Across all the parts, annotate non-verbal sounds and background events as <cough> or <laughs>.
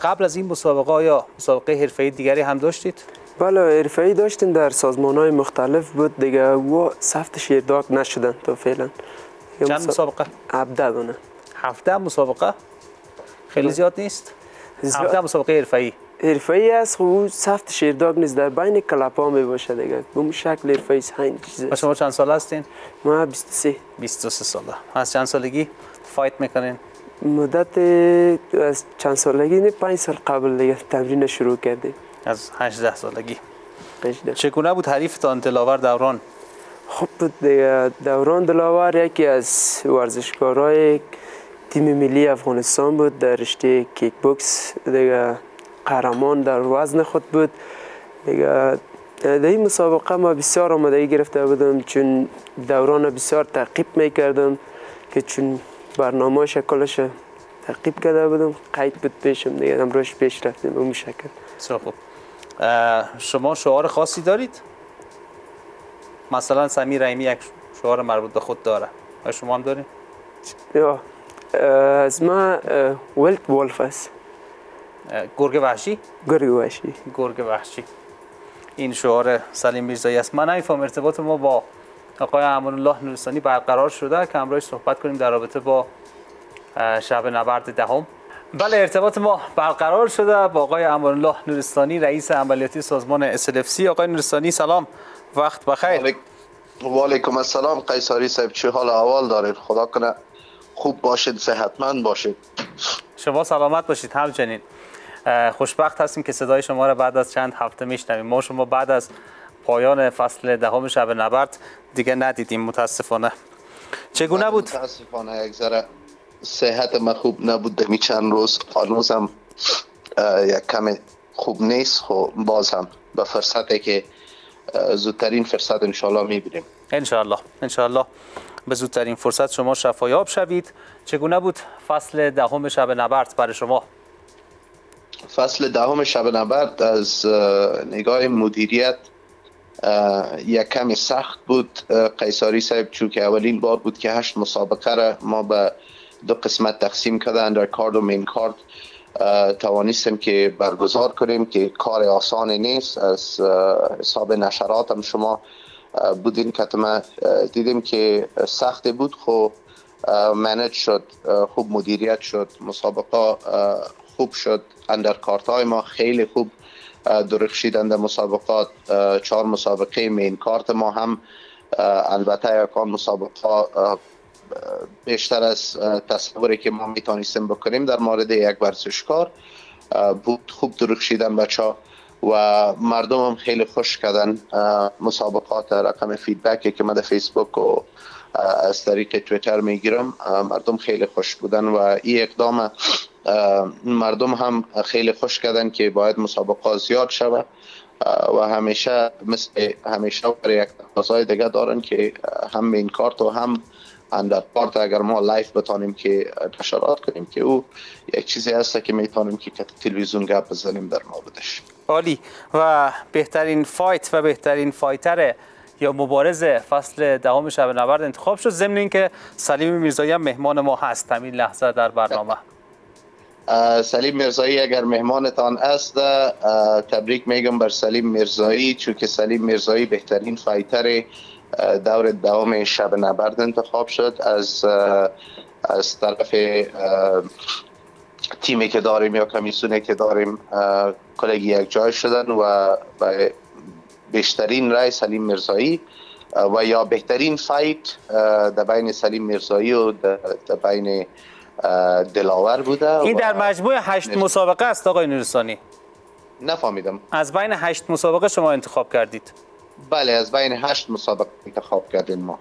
قبل از این مسابقه یا مسابقه حرفه‌ای دیگری هم داشتید؟ بله حرفه‌ای داشتیم در سازمان های مختلف بود دیگه و سفت شیرداک نشدن تا فعلا. چند مسابقه؟ 17 دونه. 17 مسابقه؟ خیلی زیاد نیست؟ 17 مسابقه حرفه‌ای. حرفه‌ای است خب سفت شیرداگ نیست. در بین کلپ ها می باشه دیگه. به شکل حرفه‌ای همین چیزه و شما چند سال هستین؟ ما 23 23 ساله. از چند سالگی فایت می‌کنین؟ مدت از چند سالگی نه 5 سال قبل دیگه تمرین شروع کردیم از 18 سالگی. 18 چگونه بود حریفتان دلاور دوران؟ خب دیگه. دوران دلاور یکی از ورزشکارای تیم ملی افغانستان بود در رشته کیک بوکس دیگه قهرمان در وزن خود بود. دیگه در این مسابقه ما بسیار آمادگی گرفته بودم چون دوران بسیار تعقیب می‌کردم که چون برنامه شکلش تعقیب کرده بودم. قید بود پیشم دیگه. امروز پیش رفتیم. به شکل خوب. شما شعار خاصی دارید؟ مثلا سمیر رحیمی یک شعار مربوط به خود داره. و شما هم دارید؟ یا. از ما ولت وولف است. گرگ وحشی؟ گرگ وحشی. گرگ وحشی. این شعار سلیم میرزایی است. من نمیفهم ارتباط ما با آقای امان الله نورستانی برقرار شده که همراهش صحبت کنیم در رابطه با شب نبرد دهم. بله ارتباط ما برقرار شده با آقای امان الله نورستانی رئیس عملیاتی سازمان اسلفسی آقای نورستانی سلام. وقت بخیر. و علیکم السلام. قیصاری صاحب چه حال اول دارید؟ خدا کنه خوب باشید صحتمند باشید. شما سلامت باشید همچنین. خوشبخت هستیم که صدای شما را بعد از چند هفته میشنویم. ما شما بعد از پایان فصل دهم شب نبرد. دیگه ندیدیم متاسفانه. چگونه بود؟ متاسفانه یک ذره صحت ما خوب نبود دمی چند روز هنوزم یک کم خوب نیست. خب باز هم به فرصتی که زودترین فرصت انشالله می‌بینیم. انشالله انشالله به زودترین فرصت شما شفایاب شوید. چگونه بود فصل دهم شب نبرد برای شما؟ فصل دهم شب نبرد از نگاه مدیریت یک کمی سخت بود. قیصاری صاحب چون که اولین بار بود که هشت مسابقه را ما به دو قسمت تقسیم کرده اندر کارد و مین کارد توانستیم که برگزار کنیم که کار آسان نیست. از حساب نشرات هم شما بودین که دیدیم که سخت بود. خب منج شد خوب مدیریت شد مسابقه خوب شد. اندر کارت های ما خیلی خوب درخشیدند مسابقات چهار مسابقه مین کارت ما هم البته یکان مسابقه بیشتر از تصوری که ما می‌تونستیم بکنیم در مورد یک ورزشکار بود خوب درخشیدن بچه و مردم هم خیلی خوش کردن مسابقات رقم feedback ی که من در فیسبوک و از طریق تویتر می‌گیرم. مردم خیلی خوش بودن و این اقدام مردم هم خیلی خوش کردن که باید مسابقه زیاد شود. و همیشه مثل همیشه برای یک تقاضای دیگه دارن که هم main card و هم undercard اگر ما live بتانیم که نشرات کنیم که او یک چیزی هست که می‌تونیم که تلویزیون گپ بزنیم در موردش. عالی. و بهترین fight و بهترین fighter یا مبارز فصل دهم شب نبرد انتخاب شد. ضمن اینکه سلیم میرزایی هم مهمان ما هست. همین لحظه در برنامه. سلیم میرزایی اگر مهمانتان است تبریک میگم بر سلیم میرزایی چون که سلیم میرزایی بهترین fighter دور دهم شب نبرد انتخاب شد. از از طرف تیمی که داریم یا کمیسونه که داریم کلگی یک جای شدن و بیشترین رای سلیم میرزایی و یا بهترین فایت در بین سلیم میرزایی و در بین دلاور بوده این در مجموع هشت مسابقه است آقای نورستانی. نفهمیدم. از بین هشت مسابقه شما انتخاب کردید. بله از بین هشت مسابقه انتخاب کردیم ما.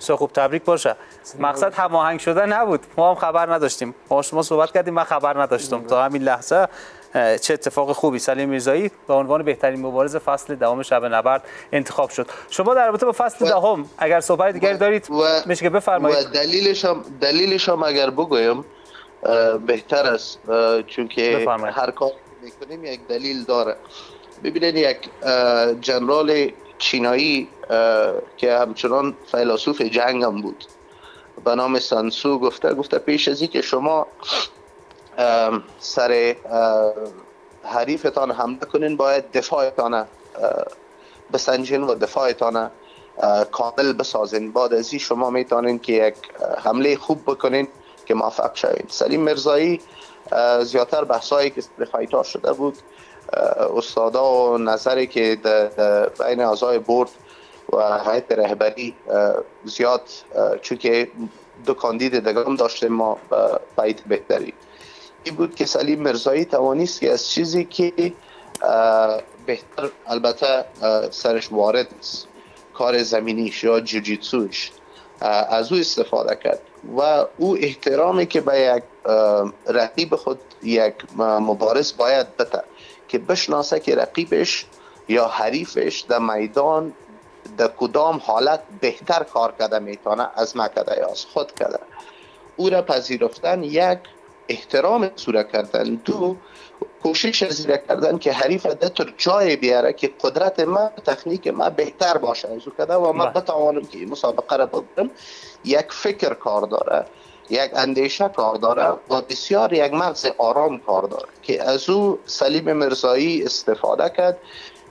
بسیار خوب تبریک باشه. مقصد هماهنگ شده نبود. ما هم خبر نداشتیم. ما شما صحبت کردیم من خبر نداشتم. تا همین لحظه چه اتفاق خوبی. سلیم میرزایی به عنوان بهترین مبارز فصل دهم شب نبرد انتخاب شد. شما در رابطه با فصل دهم اگر صحبت دیگری دارید میشه که بفرمایید. و دلیلش هم دلیلش هم اگر بگویم بهتر است چون که هر کار می‌کنیم یک دلیل داره. ببینید یک جنرال چینایی که همچنان فیلسوف جنگ هم بود به نام سانسو گفته گفته پیش از که شما سر حریفتان حمله کنین باید دفاعتان بسنجین و دفاعتان کامل بسازین. بعد از شما می‌تونین که یک حمله خوب بکنین که موفق شوین. سلیم مرزایی زیادتر بحثایی که فایتا شده بود استادا و نظری که بین اعضای برد و هیئت رهبری زیاد چون که دو کاندید دیگه داشته ما باید بهتری. این بود که سلیم مرزایی توانیست که از چیزی که بهتر البته سرش وارد نیست. کار زمینیش یا جوجیتسوش از او استفاده کرد. و او احترامی که به یک رقیب خود یک مبارز باید بده که بشناسه که رقیبش یا حریفش در میدان در کدام حالت بهتر کار کرده می‌تونه از مکده یا از خود کرده. او را پذیرفتن یک احترام سوره کردن. دو کوشش زیره کردن که حریف در جای بیاره که قدرت ما تکنیک ما بهتر باشه. از کرده و ما بتوانم که مسابقه را بگیرم یک فکر کار داره یک اندیشه کار داره و بسیار یک مغز آرام کار داره که از او سلیم مرزایی استفاده کرد.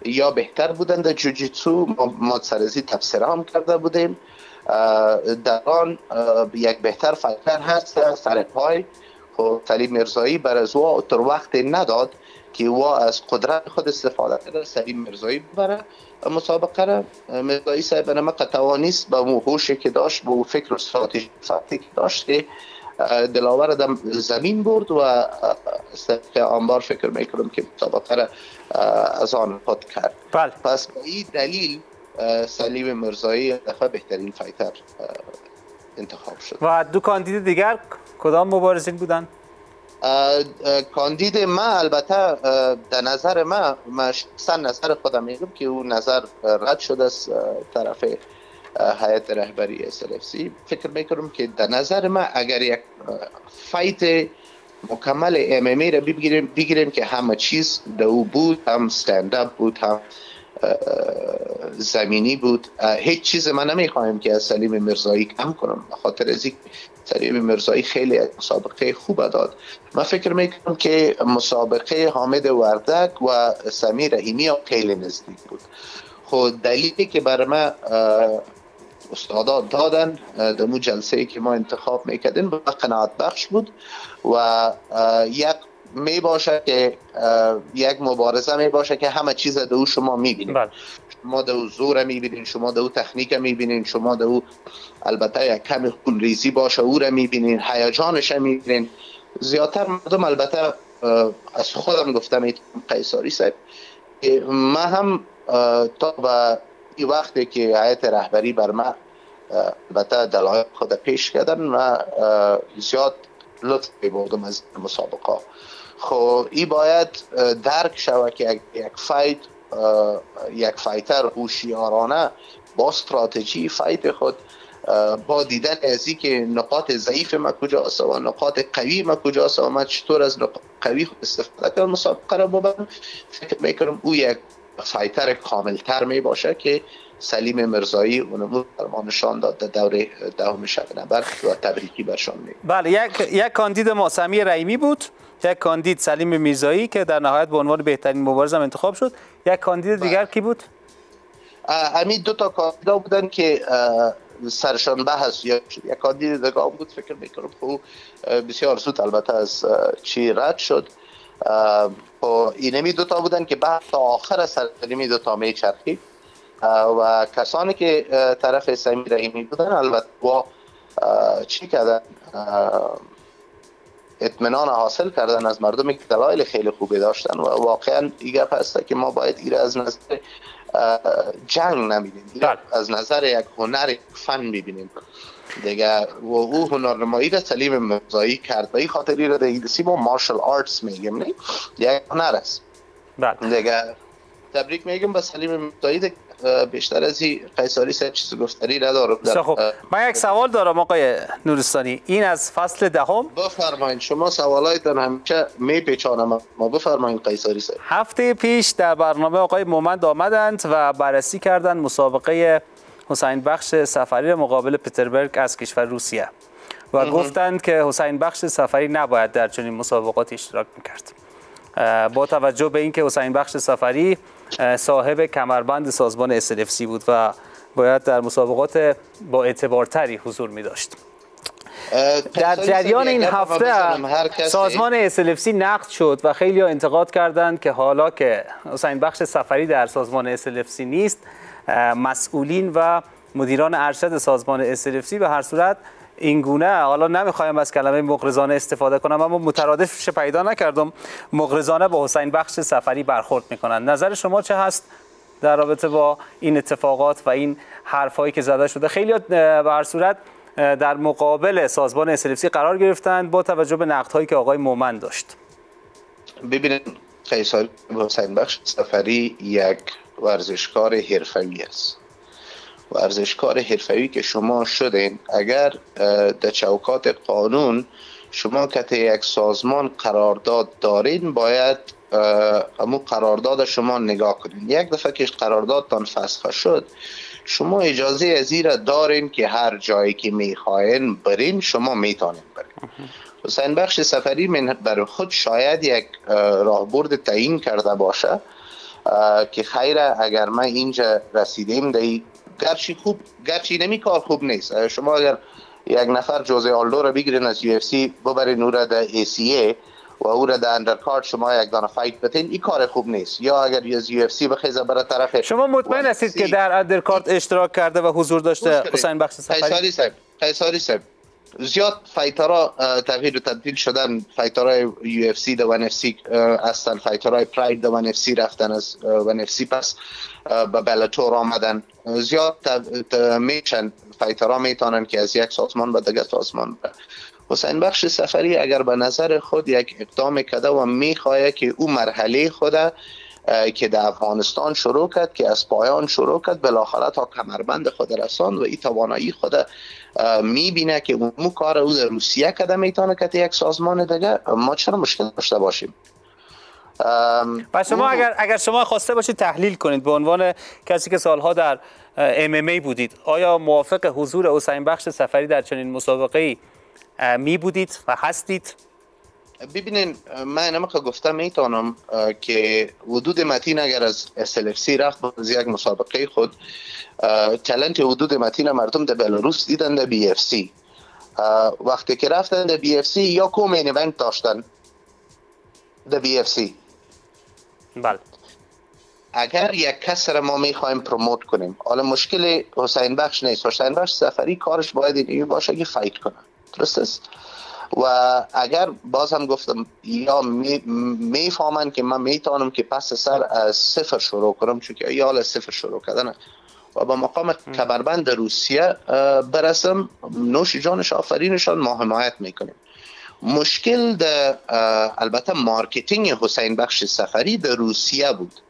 یا بهتر بودن در جوجیتسو. ما سرزی تفسیر هم کرده بودیم. در آن یک بهتر فکر هست سر پای. خب سلیم مرزایی بر از او تر وقت نداد که او از قدرت خود استفاده کرده سلیم مرزایی ببره. مسابقه را مرزایی صاحب نما توانیست با مو که داشت با فکر و استراتژی که داشت که دلاور دم زمین برد و سطح آنبار فکر می‌کنم که مسابقه را از آن خود کرد. بله. پس به این دلیل سلیم مرزایی دفعه بهترین فایتر انتخاب شد و دو کاندید دیگر کدام مبارزین بودن؟ کاندید ما البته در نظر ما ما نظر خودم میگم که اون نظر رد شده از طرف هیئت رهبری SLFC فکر می‌کنم که در نظر ما اگر یک فایت مکمل ام ام را بگیریم بگیریم که همه چیز دو بود هم ستند اپ بود هم زمینی بود. هیچ چیز من نمی‌خوایم که از سلیم مرزایی کم کنم. خاطر از سلیم مرزایی خیلی مسابقه خوب داد. من فکر می‌کنم که مسابقه حامد وردک و سمیر رحیمی خیلی نزدیک بود. خود دلیلی که بر ما استادا دادن در جلسه که ما انتخاب می‌کردیم به قناعت بخش بود و یک می باشه که یک مبارزه می باشه که همه چیز دو شما می‌بینید. بله. شما دو زور می‌بینین شما دو تکنیک می‌بینین شما دو البته یک کم خون ریزی باشه او را می‌بینین هیجانش می‌بینین زیادتر مردم البته از خودم گفتم قیصاری صاحب ما هم تا به این وقتی که هیئت رهبری بر ما البته دلایل خود پیش کردن و زیاد لطف بردم از مسابقه. خب ای باید درک شود که یک فایت یک fighter هوشیارانه با استراتژی fight خود با دیدن ازی که نقاط ضعیف ما کجاست و نقاط قوی ما کجاست و ما چطور از نقاط قوی خود استفاده کنم مسابقه را ببرم. فکر می‌کنم او یک fighter کاملتر می باشه که سلیم میرزایی اونمو ما نشان داد در دوره دهم شب نبرد و تبریکی برشان می بله یک یک کاندید ما سمیر رحیمی بود. یک کاندید سلیم میرزایی که در نهایت به عنوان بهترین مبارز هم انتخاب شد. یک کاندید دیگر کی بود؟ همین دو تا کاندیدا بودن که سرشان بحث یا یک کاندید دیگه بود فکر می‌کنم خب بسیار زود البته از چی رد شد. خب اینمی دو تا بودن که بعد تا آخر سرمی دو تا می و کسانی که طرف سمیر رحیمی بودن البته با چی کردن؟ اطمینان حاصل کردن از مردم که دلایل خیلی خوبی داشتن و واقعا گپ هست که ما باید ایره از نظر جنگ نمیدیم بله. از نظر یک هنر فن می‌بینیم دیگه و او هنرنمایی را سلیم مرزایی کرد. و این خاطری را در انگلیسی ما مارشال آرتس میگیم نه؟ یک هنر است. بله. دیگه تبریک میگم به سلیم مرزایی بیشتر از این قیصاری سه چیز گفتری ندارم. خب من یک سوال دارم آقای نورستانی. این از فصل دهم؟ ده بفرمایید. شما سوالایتان همیشه میپیچانم. ما بفرمایید قیصاری صاحب هفته پیش در برنامه آقای مومند آمدند و بررسی کردند مسابقه حسین بخش سفری مقابل پتربرگ از کشور روسیه. و گفتند که حسین بخش سفری نباید در چنین مسابقات اشتراک می‌کرد. با توجه به اینکه حسین بخش سفری صاحب کمربند سازمان SLFC بود و باید در مسابقات با اعتبارتری حضور می داشت در جریان این هفته سازمان SLFC نقد شد و خیلی ها انتقاد کردند که حالا که حسین بخش سفری در سازمان SLFC نیست مسئولین و مدیران ارشد سازمان SLFC به هر صورت این گونه. حالا نمی‌خوایم از کلمه مغرضانه استفاده کنم اما مترادفش پیدا نکردم. مغرضانه با حسین بخش سفری برخورد می‌کنند نظر شما چه هست در رابطه با این اتفاقات و این حرفهایی که زده شده؟ خیلی به هر صورت در مقابل سازمان اسلفسی قرار گرفتند با توجه به نقدهایی که آقای مومن داشت. ببینید قیصر حسین بخش سفری یک ورزشکار حرفوی است. ورزشکار حرفوی که شما شدین اگر در چوکات قانون شما که یک سازمان قرارداد دارین باید امو قرارداد شما نگاه کنین. یک دفعه که قراردادتان فسخ شد شما اجازه از دارین که هر جایی که می‌خواین برین شما می‌تونین برین. حسین بخش سفری من بر خود شاید یک راهبرد تعیین کرده باشه که خیره اگر من اینجا رسیدیم دی گرچی خوب گرچی نمی کار خوب نیست. شما اگر یک نفر جوزه آلدو رو بگیرین از یو اف سی ببرین او را در ای سی ای و او را در اندرکارد شما یک دانه فایت بتین این کار خوب نیست. یا اگر از یو اف سی بخیزه برای طرف شما مطمئن هستید که در undercard اشتراک کرده و حضور داشته حسین بخش سفری صاحب قیصاری صاحب. زیاد fighter ها تغییر و تبدیل شدن fighter های UFC در One FC هستن. fighter های Pride در One FC رفتن از One FC. پس به Bellator آمدن. زیاد میشن fighter ها می‌تونن که از یک سازمان به دیگه سازمان حسین بخش سفری اگر به نظر خود یک اقدام کده و می‌خواه که او مرحله خود که در افغانستان شروع کرد که از پایان شروع کرد بالاخره تا کمربند خود رساند و این توانایی خود می‌بینه که اون کار او در روسیه کده می‌تونه که یک سازمان دیگه. ما چرا مشکل داشته باشیم؟ و شما اگر اگر شما خواسته باشید تحلیل کنید به عنوان کسی که سالها در ام ام بودید آیا موافق حضور حسین بخش سفری در چنین مسابقه ای می بودید و هستید؟ ببینین من اینم که گفتم می‌تونم که حدود متین اگر از SLFC رفت باز یک مسابقه خود چلنج حدود متین مردم در بلاروس دیدن در بی اف سی وقتی که رفتن در بی اف سی یا کومین ایونت داشتن در بی اف سی بله. اگر یک کس را ما می‌خوایم پروموت کنیم حالا مشکل حسین بخش نیست. حسین بخش سفری کارش باید این باشه که فایت کنه. درست است؟ و اگر باز هم گفتم یا می‌فهمن که من می‌تونم که پس سر از صفر شروع کنم چون که یا صفر شروع کردن. و با مقام کمربند روسیه برسم نوش جانش آفرینشان ما حمایت می‌کنیم. مشکل در البته marketing حسین بخش سفری در روسیه بود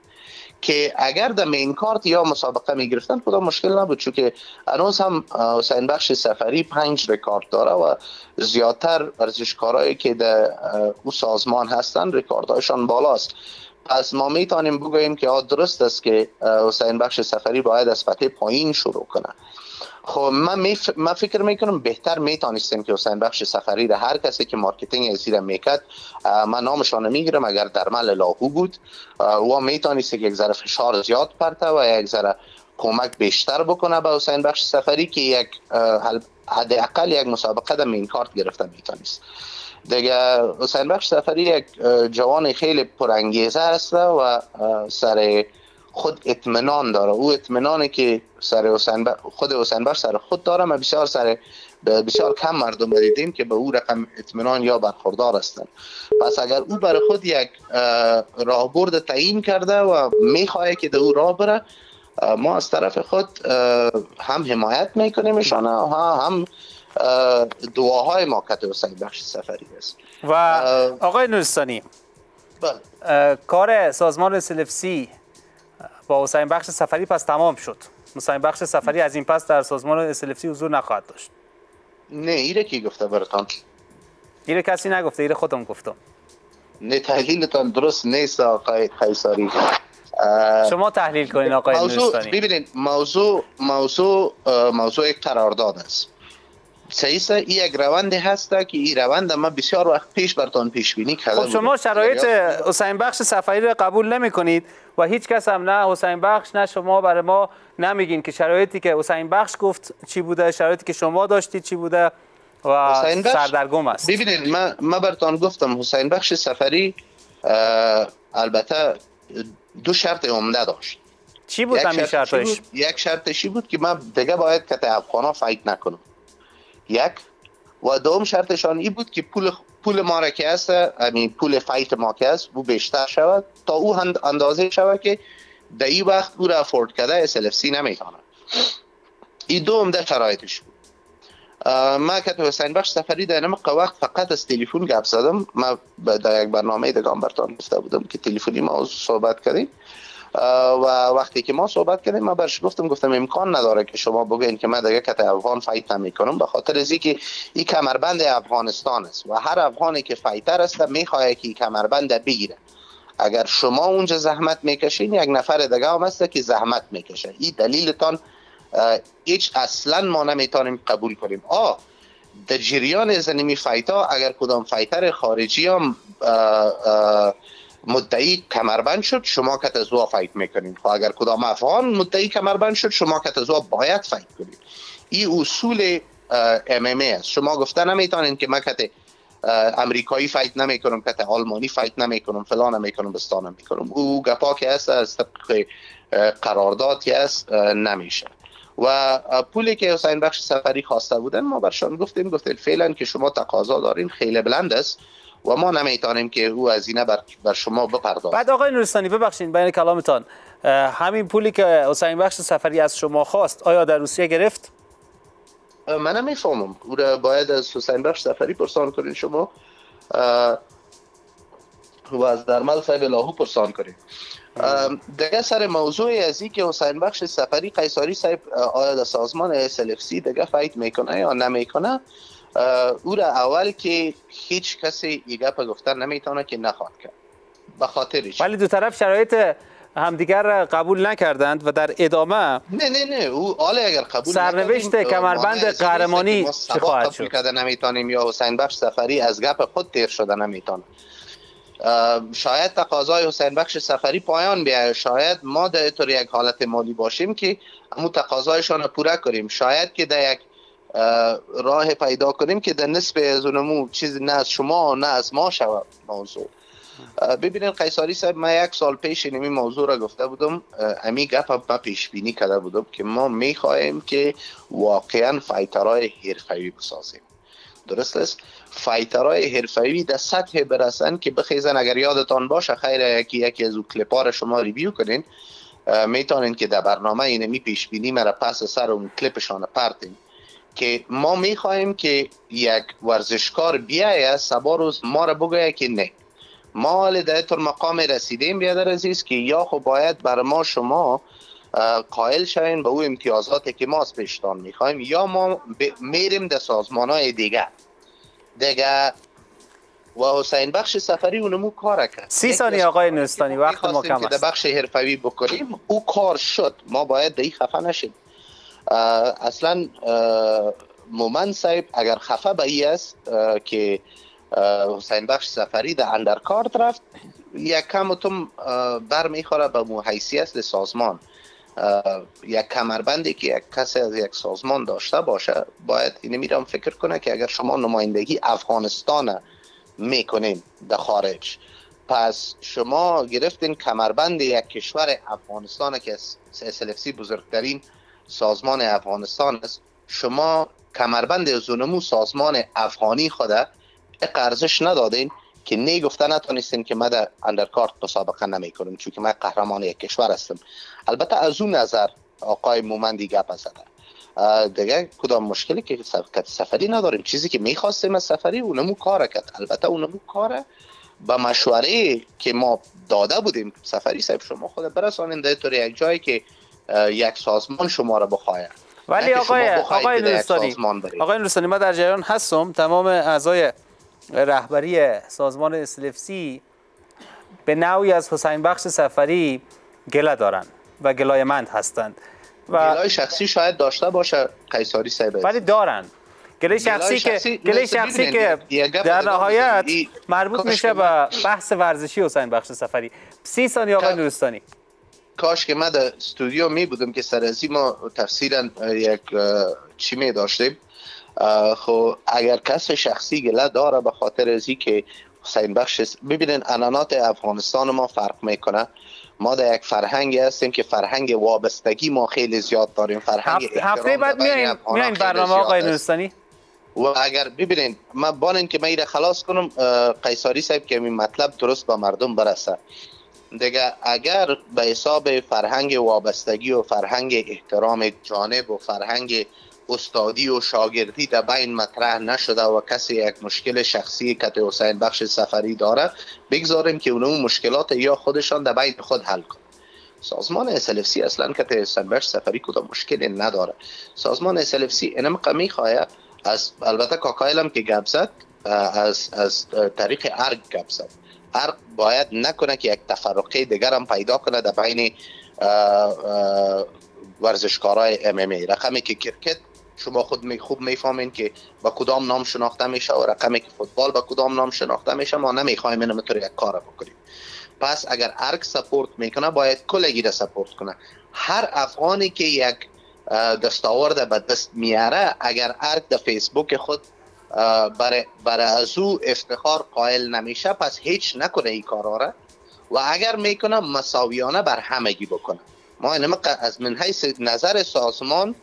که اگر در main card یا مسابقه می گرفتن کدام مشکل نبود چون که هنوز هم حسین بخش سفری پنج رکارد داره و زیادتر ورزشکارایی که در او سازمان هستن رکاردهایشان بالاست. پس ما می‌تونیم بگوییم که درست است که حسین بخش سفری باید از سطح پایین شروع کنه. خب من, میف... من فکر می‌کنم بهتر می‌تونستیم که حسین بخش سفری ده هر کسی که marketing ازیر می‌کرد من نامشان می‌گیرم اگر در مل لاهو بود. و می‌تونست که یک ذره فشار زیاد پرته و یک ذره کمک بیشتر بکنه به حسین بخش سفری که یک حداقل یک مسابقه در مین کارت گرفته می‌تونست. دیگه حسین بخش سفری یک جوان خیلی پرانگیزه است و سر خود اطمینان داره. او اطمینانی که سر حسین خود حسین بخش سر خود داره. ما بسیار سر بسیار کم مردم دیدیم که به او رقم اطمینان یا برخوردار هستند. پس اگر او برای خود یک راهبرد تعیین کرده و می‌خواه که در او راه بره ما از طرف خود هم حمایت می‌کنیم ها هم دعاهای ما کت حسین بخش سفری است. و آقای نورستانی بله. کار سازمان سلفسی با حسین بخش سفری پس تمام شد. حسین بخش سفری از این پس در سازمان اسلفسی حضور نخواهد داشت. نه ایره کی گفته براتان ایره کسی نگفته ایره خودم گفتم. نه تحلیلتان درست نیست آقای خیساری شما تحلیل کنین آقای موضوع ببینید موضوع موضوع موضوع یک قرارداد است. سیسا این یک روند هست که این روند ما بسیار وقت پیش برتان پیش بینی کرده خب شما شرایط حسین بخش سفری رو قبول نمی کنید و هیچ کس هم نه حسین بخش نه شما برای ما نمیگین که شرایطی که حسین بخش گفت چی بوده شرایطی که شما داشتید چی بوده و سردرگم است. ببینید من, من برتان گفتم حسین بخش سفری البته دو شرط عمده داشت. چی بود همین شرطش؟ یک شرطشی بود که من دیگه باید که افغانا فایت نکنم. یک. و دوم شرطشان ای بود که پول پول ما را که هست پول فایت ما که هست او بیشتر شود تا او اندازه شود که در این وقت او را افورد کرده SLFC نمی‌تونه این دو عمده شرایطش بود. ما که حسین بخش سفری در نمق وقت فقط از تلفن گپ زدم. ما در یک برنامه دگان برتان گفته بودم که تلفنی ما صحبت کردیم. و وقتی که ما صحبت کردیم ما برش گفتم گفتم امکان نداره که شما بگین که من دیگه کت افغان فایت نمی‌کنم به خاطر از اینکه این کمربند افغانستان است و هر افغانی که فایتر است می‌خواد که این کمربند بگیره. اگر شما اونجا زحمت می‌کشین یک نفر دیگه هم هست که زحمت می‌کشه. این دلیلتان هیچ اصلا ما نمی‌تونیم قبول کنیم. آ در جریان زنیمی fight ا اگر کدام fighter خارجی هم مدعی کمربند شد شما که تزوا fight می‌کنید و اگر کدام افغان مدعی کمربند شد شما که تزوا باید fight کنید. این اصول MMA است. شما گفته نمی‌تونید که من که امریکایی fight نمی‌کنم که آلمانی fight نمی‌کنم فلان نمی‌کنم بستان نمی‌کنم. او گپا که است از طبق قرارداد که است نمیشه. و پولی که حسین بخش سفری خواسته بودن ما برشان گفتیم گفتیم فعلا که شما تقاضا دارین خیلی بلند است. و ما نمی‌تونیم که او هزینه بر, بر شما بپردازیم. بعد آقای نورستانی ببخشید بین کلامتان. همین پولی که حسین بخش سفری از شما خواست آیا در روسیه گرفت؟ من نمی‌فهمم او را باید از حسین بخش سفری پرسان کنین شما. و از درمل صاحب لاهو پرسان کنین. دیگه سر موضوع از که حسین بخش سفری قیصاری صاحب آیا در سازمان SLFC دیگه فایت می‌کنه یا نمی‌کنه او را اول که هیچ کسی یه گپ گفتن نمی‌تونه که نخواد کرد. به خاطرش ولی دو طرف شرایط همدیگر قبول نکردند و در ادامه نه نه نه. او حالا اگر قبول سرنوشت کمربند قهرمانی چه خواهد شد؟ کرده نمی‌تونیم یا حسین بخش سفری از گپ خود تیر شده نمی‌تونه شاید تقاضای حسین بخش سفری پایان بیاید. شاید ما در طور یک حالت مالی باشیم که همون تقاضایشان پوره کنیم. شاید که در یک راه پیدا کنیم که در نسب از اونمو چیز نه از شما نه از ما شود موضوع. ببینید قیصاری صاحب ما یک سال پیش این موضوع را گفته بودم. امی گپ ما پیش بینی کرده بودم که ما می‌خواهیم که واقعا فایترهای حرفوی بسازیم. درست است؟ fighter های حرفوی در سطح برسن که بخیزن اگر یادتان باشه خیر یکی یکی از او کلیپار شما review کنین. می‌تونین که در برنامه اینمی پیش بینی مرا پس سر اون کلیپشان پرتیم که ما می‌خواهیم که یک ورزشکار بیایه سبا روز ما را بگویه که نه. ما حال در طور مقام رسیدیم بیادر عزیز که یا خب باید بر ما شما قائل شوین به او امتیازاتی که ما از پیشتان می‌خوایم یا ما میریم در سازمان های دیگه. دیگه و حسین بخش سفری اونمو کار کرد. سی ثانیه آقای نورستانی وقت ما کم است. بخش حرفوی بکنیم. او کار شد. ما باید دی خفه نشیم. اصلا مومن صاحب اگر خفه به ای است که حسین بخش سفری در اندرکارت رفت یک کم تم بر می‌خوره به مو حیثیت سازمان. یک کمربندی که یک کسی از یک سازمان داشته باشه باید این میرم فکر کنه که اگر شما نمایندگی افغانستان می‌کنین در خارج. پس شما گرفتین کمربند یک کشور افغانستان که SLFC بزرگترین سازمان افغانستان است. شما کمربند زونمو سازمان افغانی خوده قرضش ندادین که نی گفته نتونستین که من در اندرکارت مسابقه نمی کنم چون که من قهرمان یک کشور هستم. البته از اون نظر آقای مومندی گپ زده دیگه کدام مشکلی که سفری نداریم؟ چیزی که می‌خواستیم از سفری اونمو کار کرد. البته اونمو کاره با مشوره که ما داده بودیم سفری صاحب شما خود برسانین. در طور یک جایی که یک سازمان شما را بخواهد ولی آقای آقای نورستانی آقای نورستانی ما در جریان هستم. تمام اعضای رهبری سازمان اسلفسی به نوعی از حسین بخش سفری گله دارند و گلایمند هستند. و گلای شخصی شاید داشته باشه قیصاری صاحب ولی دارند گله شخصی که شخصی- گله مثل شخصی که در نهایت مربوط میشه که به بحث ورزشی حسین بخش سفری. سی ثانیه آقای نورستانی کاش که من در استودیو می بودم که سر از این ما تفسیرا یک چی می داشتیم. اه، خب اگر کس شخصی گله داره به خاطر از این که حسین بخش ببینین انانات افغانستان ما فرق می‌کنه ما در یک فرهنگی هستیم که فرهنگ وابستگی ما خیلی زیاد داریم. فرهنگ هفته, بعد میایم برنامه آقای است. نورستانی. و اگر ببینین من بان که من خلاص کنم قیصاری صاحب که این مطلب درست به مردم برسه. دیگه اگر به حساب فرهنگ وابستگی و فرهنگ احترام جانب و فرهنگ استادی و شاگردی در بین مطرح نشده و کسی یک مشکل شخصی کت حسین بخش سفری داره بگذاریم که اونو مشکلات یا خودشان در بین خود حل کنه. سازمان SLFC اصلا کت حسین بخش سفری کدام مشکلی نداره. سازمان SLFC اینم می‌خواه از البته کاکایلم که گپ زد اه، از از طریق ارگ گپ ارگ باید نکنه که یک تفرقه دیگر هم پیدا کنه در بین ورزشکارای ام ام ای. رقمی که کرکت شما خود می خوب می‌فهمین که با کدام نام شناخته میشه و رقمی که فوتبال با کدام نام شناخته میشه ما نمی‌خوایم اینو طور یک کار بکنیم. پس اگر ارگ سپورت می‌کنه باید کلگی را سپورت کنه. هر افغانی که یک دستاورد به دست میاره اگر ارگ در فیسبوک خود برای برای از او افتخار قائل نمیشه پس هیچ نکنه این کارا را. و اگر می‌کنه مساویانه بر همگی بکنه ما از من حیث نظر سازمان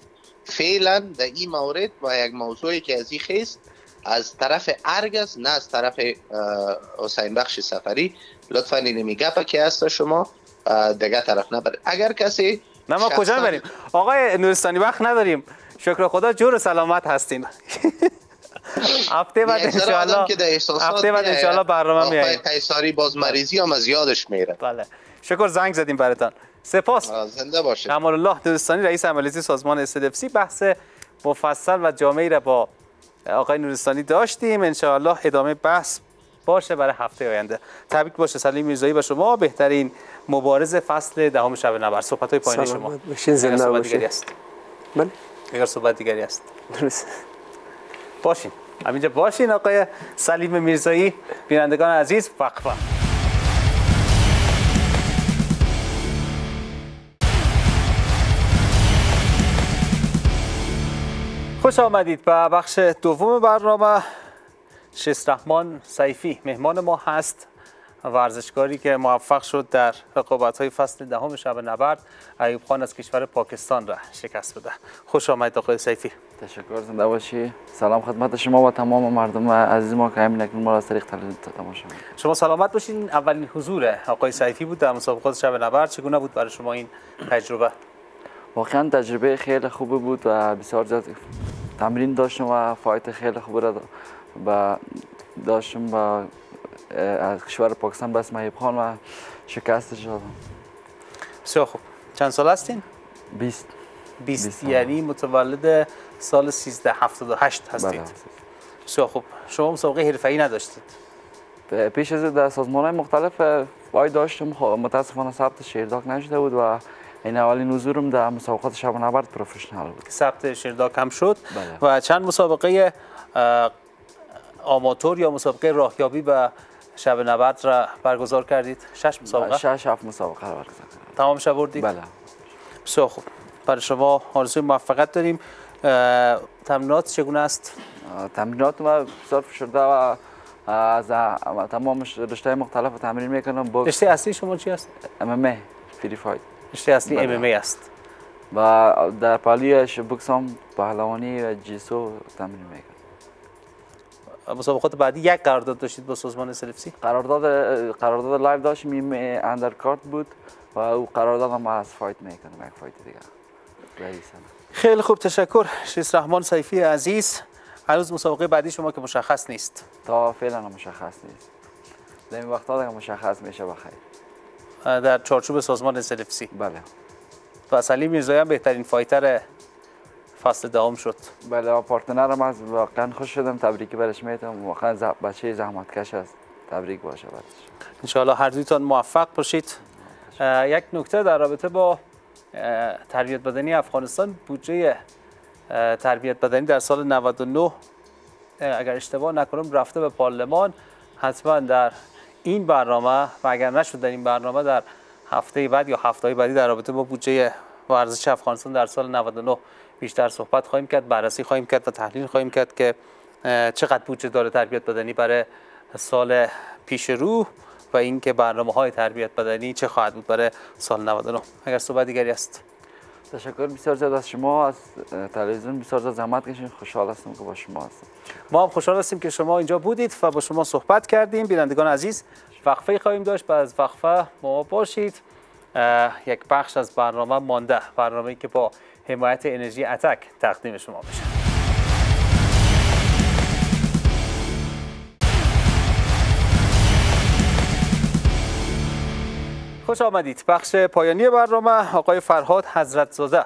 فعلا در این مورد و یک موضوعی که از این خیست از طرف ارگ است نه از طرف حسین بخش سفری. لطفا این میگه که هست شما؟ دیگه طرف نبرید اگر کسی نه ما کجا بریم؟ آقای نورستانی وقت نداریم. شکر خدا جور سلامت هستین <laughs> <laughs> هفته بعد احساسات هفته بعد میاد. انشاءالله برنامه میاییم قیصاری باز مریضی هم از یادش میره. بله. شکر زنگ زدیم براتان سپاس. زنده باشه کمال الله نورستانی رئیس عملیاتی سازمان SLFC بحث مفصل و جامعی را با آقای نورستانی داشتیم. انشاءالله ادامه بحث باشه برای هفته آینده. تبریک باشه. سلیم میرزایی و شما. بهترین مبارز فصل دهم شب نبرد صحبت های پایانی شما. باشین، اگر زنده صحبت باشین. دیگری است. بله اگر صحبت دیگری است. درست باشین. همینجا باشین آقای سلیم میرزایی بینندگان عزیز وقفه خوش آمدید. به بخش دوم برنامه شیس رحمان سیفی مهمان ما هست. ورزشکاری که موفق شد در رقابت های فصل دهم شب نبرد ایوب خان از کشور پاکستان را شکست بده خوش آمدید آقای سیفی. تشکر زنده باشی سلام خدمت شما و تمام مردم عزیز ما که همین اکنون ما را از طریق تلویزیون تماشا. شما سلامت باشین. اولین حضور آقای سیفی بود در مسابقات شب نبرد. چگونه بود برای شما این تجربه؟ واقعا تجربه خیلی خوبی بود و بسیار زیاد تمرین داشتم و فایت خیلی خوب را با داشتم با از کشور پاکستان به اسم ایوب خان و شکست شدم. بسیار خوب. چند سال هستین؟ 20 20 بیست سال. یعنی متولد سال 1378 هستید. بله بسیار خوب. شما مسابقه حرفه‌ای نداشتید. پیش از در سازمان های مختلف وای داشتم. خب متاسفانه ثبت شیرداک نشده بود و این اولین حضورم در مسابقات شب نبرد پروفشنال بود. ثبت شیردا کم شد بله. و چند مسابقه آماتور یا مسابقه راهیابی به شب نبرد را برگزار کردید؟ شش مسابقه. شش هفت مسابقه را برگزار کردم. تمام شب بردید؟ بله. بسیار خوب. برای شما آرزوی موفقیت داریم. تمرینات چگونه است؟ تمرینات ما صرف شده و از تمام رشته مختلف تمرین می‌کنم. بوکس رشته اصلی شما چی است؟ MMA free fight. رشته اصلی بله. MMA است. و در پهلویش بوکس هم پهلوانی و جیسو تمرین می‌کنم. مسابقات بعدی یک قرارداد داشتید با سازمان SLFC قرارداد قرارداد live داشتیم این undercard بود و او قرارداد هم از fight می‌کنم یک fight دیگه. رئیسم خیلی خوب تشکر. شیس رحمان سیفی عزیز. هنوز مسابقه بعدی شما که مشخص نیست. تا فعلا مشخص نیست. در این وقتا دیگه مشخص میشه بخیر در چارچوب سازمان SLFC بله. و سلیم میرزایی بهترین fighter فصل دهم شد. بله partner م از واقعا خوش شدم. تبریکی برش می‌تونم واقعا ز- بچه زحمتکش است تبریک باشه برش انشاءالله هر دویتان موفق باشید. یک نکته در رابطه با تربیت بدنی افغانستان. بودجه تربیت بدنی در سال 99 اگر اشتباه نکنم رفته به پارلمان. حتما در این برنامه و اگر نشد در این برنامه در هفته بعد یا هفته بعدی در رابطه با بودجه ورزش افغانستان در سال 99 بیشتر صحبت خواهیم کرد بررسی خواهیم کرد و تحلیل خواهیم کرد که چقدر بودجه داره تربیت بدنی برای سال پیش رو و اینکه برنامه های تربیت بدنی چه خواهد بود برای سال 99 اگر صحبت دیگری است. تشکر بسیار زیاد از شما از تلویزیون بسیار زیاد زحمت کشین خوشحال هستم که با شما هستم. ما هم خوشحال هستیم که شما اینجا بودید و با شما صحبت کردیم. بینندگان عزیز وقفه خواهیم داشت. بعد از وقفه ما باشید. یک بخش از برنامه مانده. برنامه که با حمایت انرژی اتک تقدیم شما بشه خوش آمدید. بخش پایانی برنامه آقای فرهاد حضرت زاده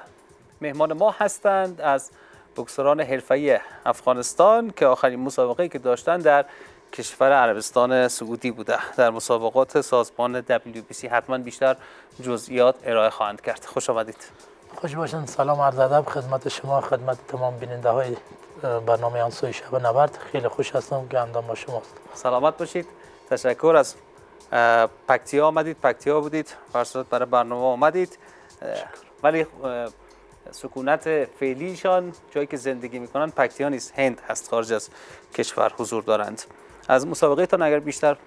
مهمان ما هستند از بکسران حرفه‌ای افغانستان که آخرین مسابقه که داشتن در کشور عربستان سعودی بوده. در مسابقات سازمان WBC حتما بیشتر جزئیات ارائه خواهند کرد. خوش آمدید. خوش باشند سلام عرض ادب. خدمت شما خدمت تمام بیننده های برنامه آنسوی شب نبرد. خیلی خوش هستم که اندام با شماست. سلامت باشید. تشکر از پکتیا آمدید. پکتیا بودید. فرصت برای برنامه آمدید. ولی سکونت فعلیشان جایی که زندگی می‌کنن پکتیا نیست. هند هست. خارج از کشور حضور دارند. از مسابقه تا اگر بیشتر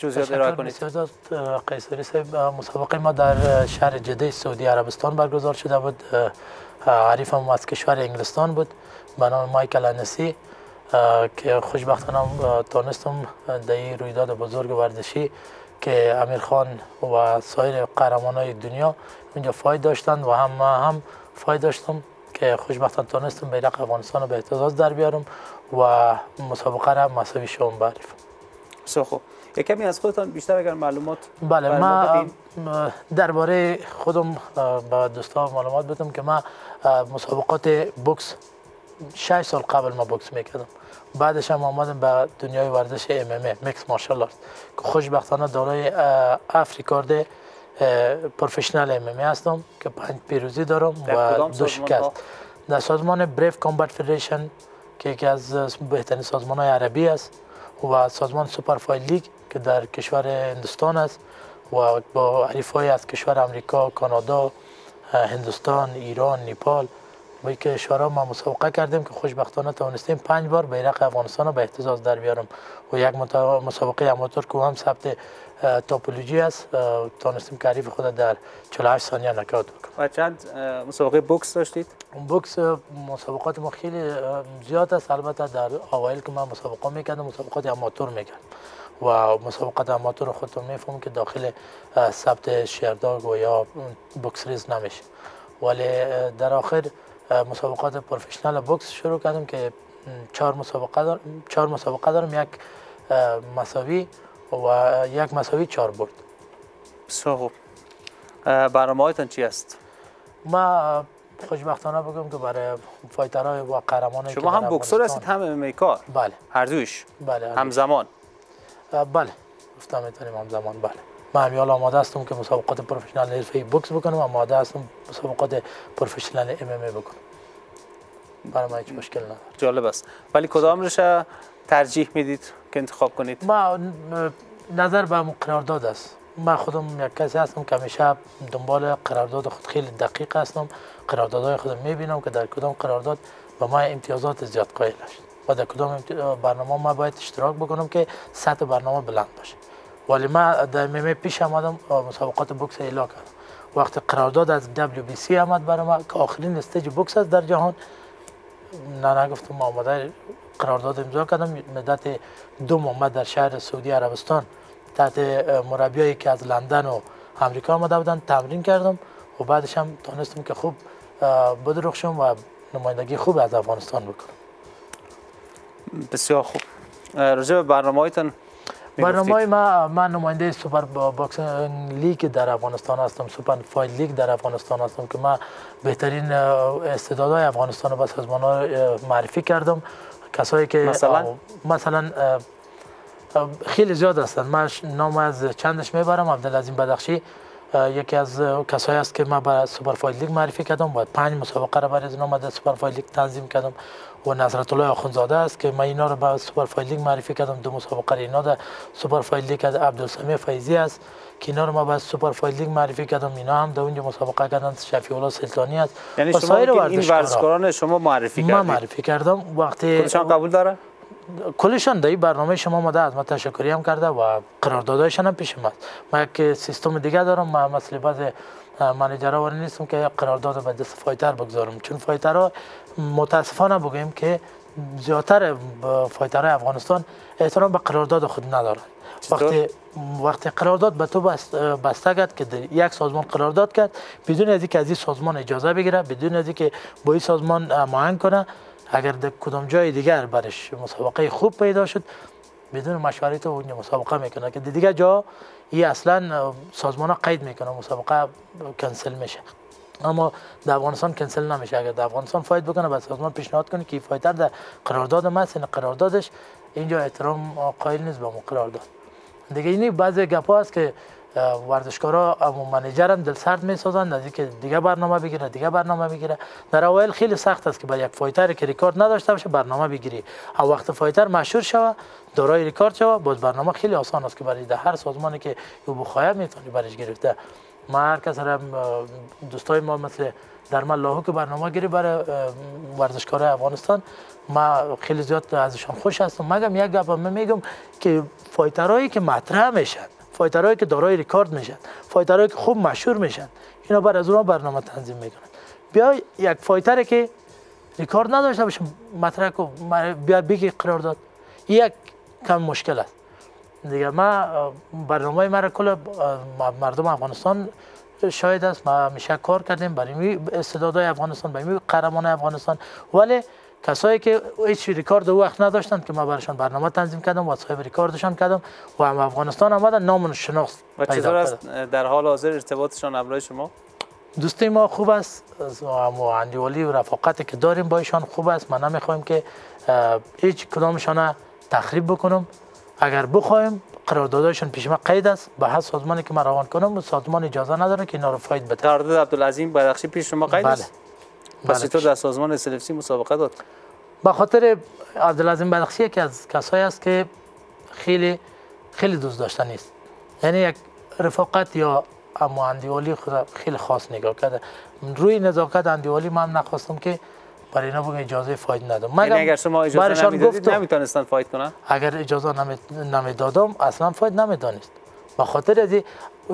جزئیات ارائه کنید. قیصری صاحب مسابقه ما در شهر جده سعودی عربستان برگزار شده بود. عریف هم از کشور انگلستان بود. به نام مایکل انسی که خوشبختانه تانستم در این رویداد بزرگ ورزشی که امیر خان و سایر قهرمان های دنیا اونجا فاید داشتند و هم هم فاید داشتم که خوشبختانه تانستم بیرق افغانستان رو به اعتزاز در بیارم و مسابقه را مساوی شوم بعریف بسیار خوب. یک کمی از خودتان بیشتر اگر معلومات بله ما درباره خودم با دوستان معلومات بدم که ما مسابقات بوکس 6 سال قبل ما بوکس می‌کردم. بعدش هم آمدم به دنیای ورزش MMA mixed martial art که خوشبختانه دارای record professional MMA هستم که پنج پیروزی دارم و دو شکست. در سازمان Brave Combat Federation که یکی از بهترین سازمان های عربی است و سازمان Super Fight League که در کشور هندوستان است و با عریف های از کشور امریکا، کانادا، هندوستان، ایران، نیپال با که کشورها ما مسابقه کردیم که خوشبختانه توانستیم پنج بار بیرق افغانستان رو به احتزاز در بیارم و یک مسابقه اماتور که هم ثبت توپولوژی است توانستیم کاریف خود در 48 ثانیه نکات بکنم و چند مسابقه بوکس داشتید؟ بوکس مسابقات ما خیلی زیاد است. البته در اوایل که من مسابقه می‌کردم مسابقات اماتور می‌کردم و مسابقات اماتور خودتون میفهم که داخل ثبت Sherdog و یا BoxRec نمیشه. ولی در آخر مسابقات professional بوکس شروع کردم که چهار مسابقه دارم چهار مسابقه دارم یک مساوی و یک مساوی چهار برد. بسیار خوب. برنامه هایتان چی است؟ ما خوشبختانه بگم که برای fighter های و قهرمان شما هم بوکسور هستید هم ام کار. بله. هر دوش بله همزمان. بله. گفتم می‌تونیم همزمان بله. من همیال آماده هستم که مسابقات پروفشنال حرفه بوکس بکنم و آماده هستم مسابقات پروفشنال ام ام بکنم. برای ما هیچ مشکل نداره. جالب است. ولی کدام رش ترجیح می‌دید که انتخاب کنید؟ ما نظر به قرارداد است. من خودم یک کسی هستم که همیشه دنبال قرارداد خود خیلی دقیق هستم. قراردادهای خودم می‌بینم که در کدام قرارداد به ما امتیازات زیاد قائل است و در کدام برنامه ما باید اشتراک بکنم که سطح برنامه بلند باشه. ولی ما در میمه پیش آمدم مسابقات بوکس اعلا کردم. وقتی قرارداد از WBC آمد برای ما که آخرین استیج بوکس است در جهان. نه نگفتم آماده قرارداد امضا کردم. مدت دو ماه در شهر سعودی عربستان تحت مربیایی که از لندن و امریکا آمده بودن تمرین کردم و بعدش هم تانستم که خوب بدرخشم و نمایندگی خوب از افغانستان بکنم. بسیار خوب. راجع به برنامه هایتان برنامه ما من نماینده Super Boxing League در افغانستان هستم Super Fight League در افغانستان هستم که ما بهترین استعدادهای افغانستان رو به سازمان معرفی کردم. کسایی که مثلا؟ مثلا خیلی زیاد هستند من نام از چندش می‌برم؟ عبدالعظیم بدخشی. یکی از کسایی است که ما به Super Fight League معرفی کردم. و پنج مسابقه را برای از در Super Fight League تنظیم کردم. و نظرت الله آخونزاده است که من اینا رو به Super Fight League معرفی کردم. دو مسابقه اینا در Super Fight League از عبدالسمی فیضی است که اینا رو ما به Super Fight League معرفی کردم. اینا هم در اونجا مسابقه کردن. شفیع الله سلطانی است. یعنی شما این. ورزشکاران شما معرفی من کردید؟ معرفی کردم. وقتی خودشان قبول داره کلشان در این برنامه شما ماده از ما تشکری هم کرده و قراردادهایشان هم پیش ماست ما یک سیستم دیگه دارم. ما مثل بعض manager ها ولی نیستم که یک قرارداد به دست fighter بگذارم چون fighter ها متاسفانه بگویم که زیادتر fighter های افغانستان احترام به قرارداد خود ندارن. وقتی وقتی قرارداد به تو بست بسته کرد که یک سازمان قرارداد کرد بدون از اینکه از این سازمان اجازه بگیره بدون از اینکه با این سازمان معاین کنه اگر در کدام جای دیگر برش مسابقه خوب پیدا شد بدون مشورت اونجا مسابقه می‌کنه. که دیگه جا این اصلا سازمان قید می‌کنه مسابقه کنسل میشه. اما در افغانستان کنسل نمیشه. اگر در افغانستان فایت بکنه به سازمان پیشنهاد کنه که فایتر در قرارداد ما است این قراردادش اینجا احترام قائل نیست به اون قرارداد. دیگه اینی بعضی گپ هست که ورزشکارا اما منیجرن دل سرد می‌سازن از اینکه دیگه برنامه بگیره دیگه برنامه بگیره. در اوایل خیلی سخت است که برای یک فایتر که ریکارد نداشته باشه برنامه بگیری. او وقت فایتر مشهور شوه دارای ریکارد شوه باز برنامه خیلی آسان است که برای در هر سازمانی که او بخواه می‌تونی برش گرفته. ما هر کس را دوستای ما مثل در من لاهو که برنامه گیری برای ورزشکار افغانستان ما خیلی زیاد ازشان خوش هستم. مگم یک گپ میگم که fighter هایی که مطرح میشن fighter هایی که دارای ریکارد میشن fighter هایی که خوب مشهور میشن اینا بر از اونها برنامه تنظیم می‌کنن بیا یک fighter که ریکارد نداشته باشه مطرح کو بیا بگی قرارداد یک کم مشکل است. دیگه ما برنامه مرا کل مردم افغانستان شاهد است. ما همیشه کار کردیم برای استعدادهای افغانستان برای قهرمان افغانستان. ولی کسایی که هیچ ریکارد او وقت نداشتند که ما برایشان برنامه تنظیم کردم و صاحب ریکاردشان کردم و هم افغانستان آمدن نام شناخت و چطور است؟ در حال حاضر ارتباطشان همراه شما؟ دوستی ما خوب است. و اندیوالی و رفاقتی که داریم با ایشان خوب است. ما نمی‌خوایم که هیچ کدامشان تخریب بکنم. اگر بخوایم قراردادشون پیش ما قید است. به هر سازمانی که ما روان کنم سازمان اجازه نداره که اینا رو فاید بده. قرارداد عبدالعظیم بدخشی پیش شما قید بله. پس تو در سازمان اسلفسی مسابقه داد. به خاطر عبدالعظیم بدخشی یکی از کسایی است که خیلی خیلی دوست داشته نیست. یعنی یک رفاقت یا اما اندیوالی خود خیلی خاص نگاه کرده. روی نزاکت اندیوالی من نخواستم که برای اینا بگم اجازه فاید ندم یعنی اگر شما اجازه نمی‌دادید نمی‌تونستن فاید کنن؟ اگر اجازه نمی‌دادم اصلا فاید نمی‌دانست. به خاطر از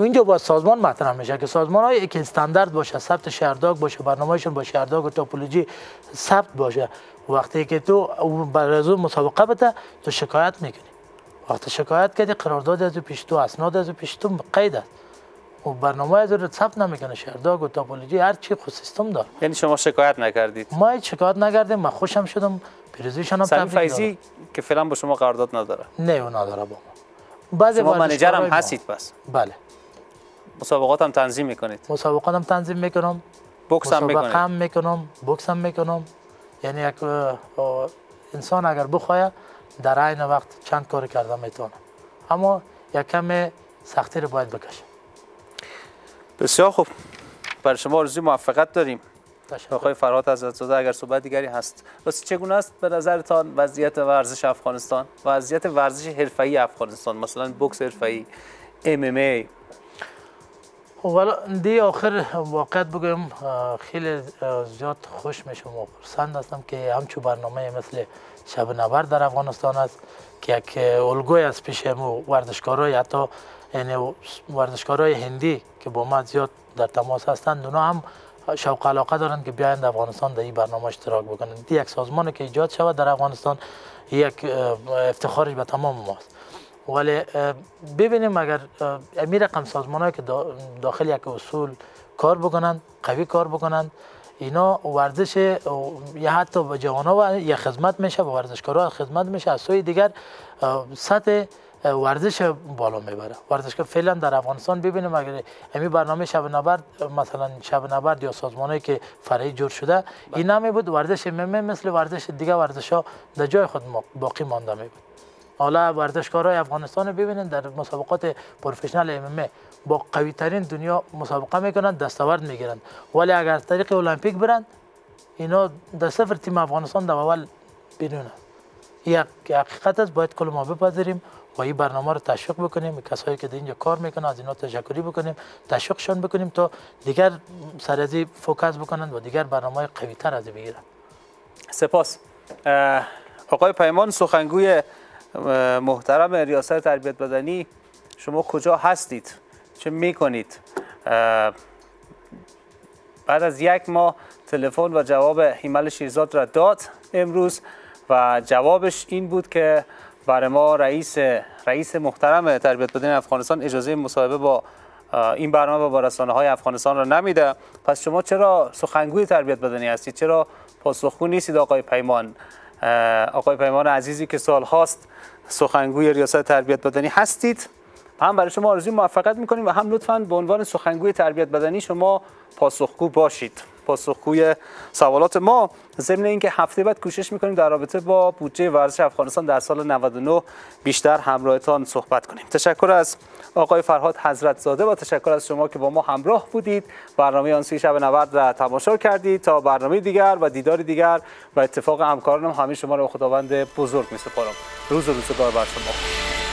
اینجا با سازمان مطرح میشه که سازمان های که استاندارد باشه ثبت شهرداگ باشه برنامهشون با شهرداگ و توپولوژی ثبت باشه. وقتی که تو بر از مسابقه بده تو شکایت می‌کنی. وقتی شکایت کردی قرارداد از پیش تو اسناد از پیش تو قید است. و برنامه از رو ثبت نمی‌کنه شهرداگ و توپولوژی هر چی خود سیستم دار یعنی شما شکایت نکردید؟ ما هیچ شکایت نکردیم من خوشم شدم پیروزیشون هم فیضی که فعلا با شما قرارداد نداره. نه او نداره با ما بعضی شما منیجر هم هستید پس. بله. مسابقات هم تنظیم می‌کنید. مسابقات هم تنظیم می‌کنم. بوکس هم می‌کنید. هم می‌کنم بوکس هم می‌کنم. یعنی یک انسان اگر بخواه در عین وقت چند کار کرده می‌تونه. اما یک کم سختی رو باید بکشه بسیار خوب. برای شما آرزوی موفقیت داریم. آقای فرهاد حضرتزاده اگر صحبت دیگری هست. راستی چگونه است؟ به نظرتان وضعیت ورزش افغانستان وضعیت ورزش حرفه‌ای افغانستان مثلا بوکس حرفه‌ای ام ام ای والا دی آخر واقعیت بگویم خیلی زیاد خوش میشم و پرسند هستم که همچون برنامه مثل شب نبرد در افغانستان است که یک الگوی از پیش مو ورزشکارای حتی یعنی ورزشکارای هندی که با ما زیاد در تماس هستند اونا هم شوق علاقه دارند که بیاین در افغانستان در این برنامه اشتراک بکنن دی یک سازمانی که ایجاد شود در افغانستان یک افتخارش به تمام ماست. ولی ببینیم اگر امی رقم سازمان که داخل یک اصول کار بکنند قوی کار بکنند اینا ورزش یا حتی به جوانها و یا خدمت میشه به ورزشکارا خدمت میشه از سوی دیگر سطح ورزش بالا می‌بره. ورزش که فعلا در افغانستان ببینیم اگر امی برنامه شب نبرد مثلا شب نبرد یا سازمانی که فرعی جور شده این نمی بود ورزش ممه مثل ورزش دیگه ورزش ها در جای خود باقی مانده می بود حالا ورزشکارای افغانستان رو ببینید در مسابقات پروفشنال ام با قوی ترین دنیا مسابقه می‌کنن دستاورد می‌گیرند ولی اگر از طریق المپیک برند اینا در صفر تیم افغانستان در اول بیرونه یک حقیقت است باید کل ما بپذیریم و این برنامه رو تشویق بکنیم. کسایی که در اینجا کار می‌کنن از اینا تشکری بکنیم تشویقشان بکنیم تا دیگر سر از فوکس بکنن و دیگر برنامه قوی تر از بگیرن. سپاس. آقای پیمان سخنگوی محترم ریاست تربیت بدنی شما کجا هستید؟ چه می‌کنید؟ بعد از یک ماه تلفن و جواب هیمل شیرزاد را داد امروز و جوابش این بود که برای ما رئیس رئیس محترم تربیت بدنی افغانستان اجازه مصاحبه با این برنامه با رسانه های افغانستان را نمیده. پس شما چرا سخنگوی تربیت بدنی هستید؟ چرا پاسخگو نیستید آقای پیمان؟ آقای پیمان عزیزی که سال هاست سخنگوی ریاست تربیت بدنی هستید؟ هم برای شما آرزوی موفقیت می‌کنیم و هم لطفا به عنوان سخنگوی تربیت بدنی شما پاسخگو باشید. پاسخگوی سوالات ما. ضمن اینکه هفته بعد کوشش می‌کنیم در رابطه با بودجه ورزش افغانستان در سال 99 بیشتر همراهتان صحبت کنیم. تشکر از آقای فرهاد حضرت زاده و تشکر از شما که با ما همراه بودید. برنامه آنسی شب نورد را تماشا کردید تا برنامه دیگر و دیدار دیگر و اتفاق همکارانم. همه شما را خداوند بزرگ می سپارم روز روزگار بر شما.